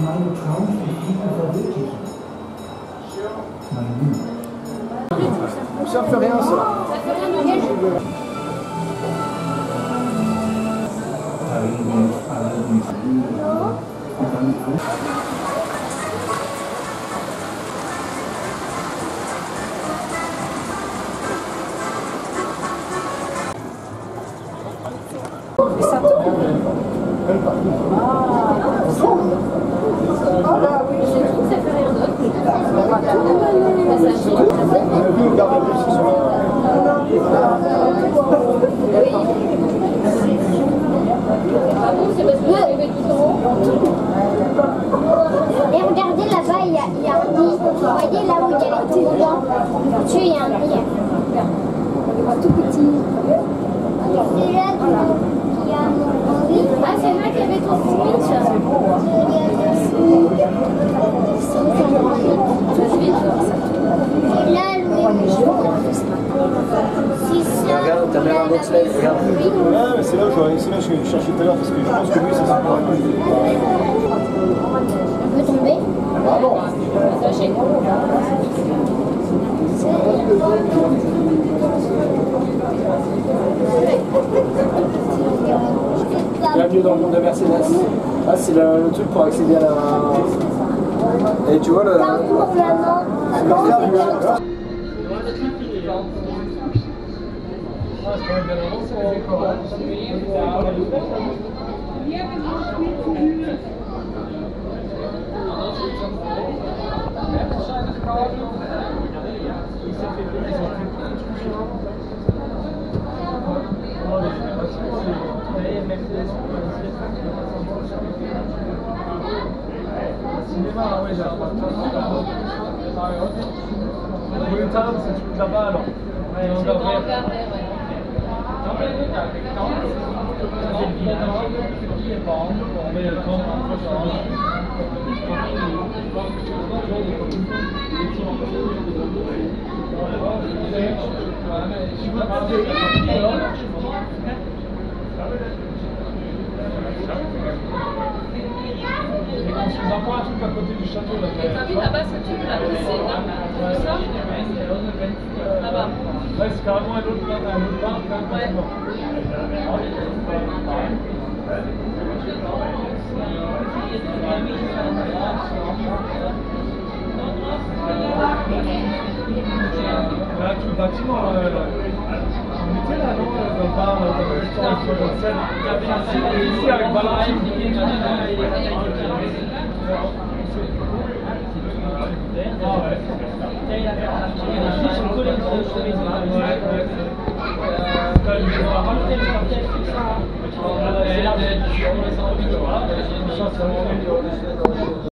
meine Traum Frieden verwirklichen. Mein Wunsch. Ça fait rien ça. Là-bas, il y, a, il y a un nid. Vous voyez là où il y a les petits dedans Dessus, il y a un nid. Tout petit. C'est là qu'il y a un nid. Ah, c'est là qu'il y avait ton switch. Et là, le Si ça. Regarde, t'as l'air un bobsleigh, mais c'est là où j'aurais- c'est là que je cherchais tout à l'heure parce que je pense que lui, c'est ça. On peut tomber Ah non Bienvenue dans le monde de Mercedes. Ah, c'est le, truc pour accéder à la. Et tu vois le. Pour la main. C'est là-bas alors. Et. T'as vu là-bas ce truc là qui Là-bas. Ouais, c'est carrément un autre un autre parc, hein, Ouais. tout le bâtiment, euh, on était là, non euh, le bar, euh. Ici, avec. Ah ouais. C'est